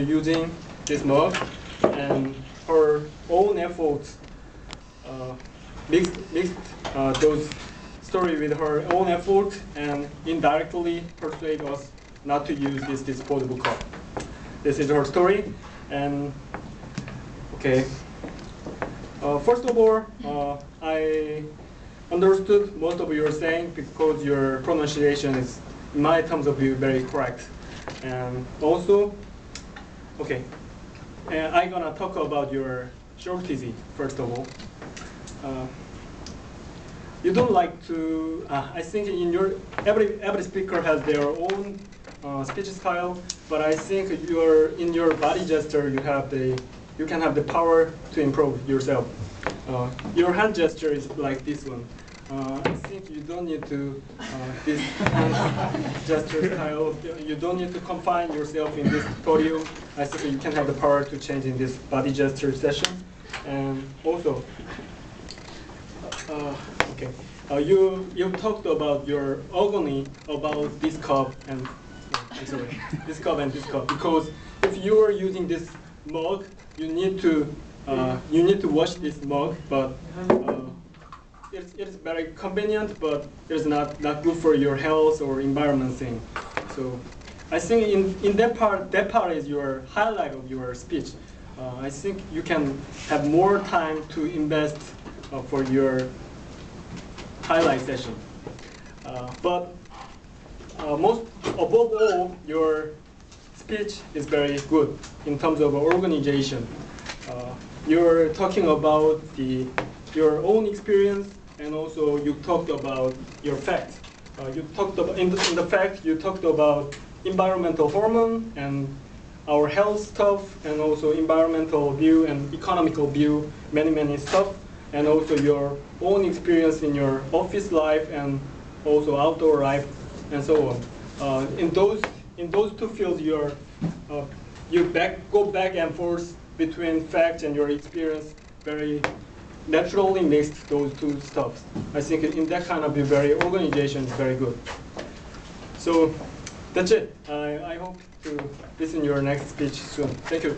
of using this mug and her own efforts uh, mixed, mixed uh, those story with her own effort and indirectly persuade us not to use this disposable cup. This is her story and okay. Uh, first of all, uh, I understood most of your saying because your pronunciation is, in my terms of view, very correct. And also, okay, and I'm gonna talk about your shortage first of all. Uh, you don't like to. Uh, I think in your every every speaker has their own uh, speech style, but I think your in your body gesture you have the you can have the power to improve yourself. Uh, your hand gesture is like this one. Uh, I think you don't need to uh, this gesture style. You don't need to confine yourself in this tutorial. I think you can have the power to change in this body gesture session. And also, uh, okay, uh, you you talked about your agony about this cup and sorry, this cup and this cup because if you are using this mug, you need to uh, you need to wash this mug, but uh, it's, it's very convenient, but it's not, not good for your health or environment thing. So I think in, in that part, that part is your highlight of your speech. Uh, I think you can have more time to invest uh, for your highlight session. Uh, but uh, most above all, your speech is very good in terms of organization. Uh, you're talking about the your own experience and also you talked about your facts. Uh, you talked about, in the, in the fact, you talked about environmental hormone and our health stuff, and also environmental view and economical view, many, many stuff, and also your own experience in your office life and also outdoor life, and so on. Uh, in those in those two fields, you're uh, you back go back and forth between facts and your experience very naturally mixed those two stuffs. I think in that kind of very organization is very good. So that's it. I, I hope to listen your next speech soon. Thank you.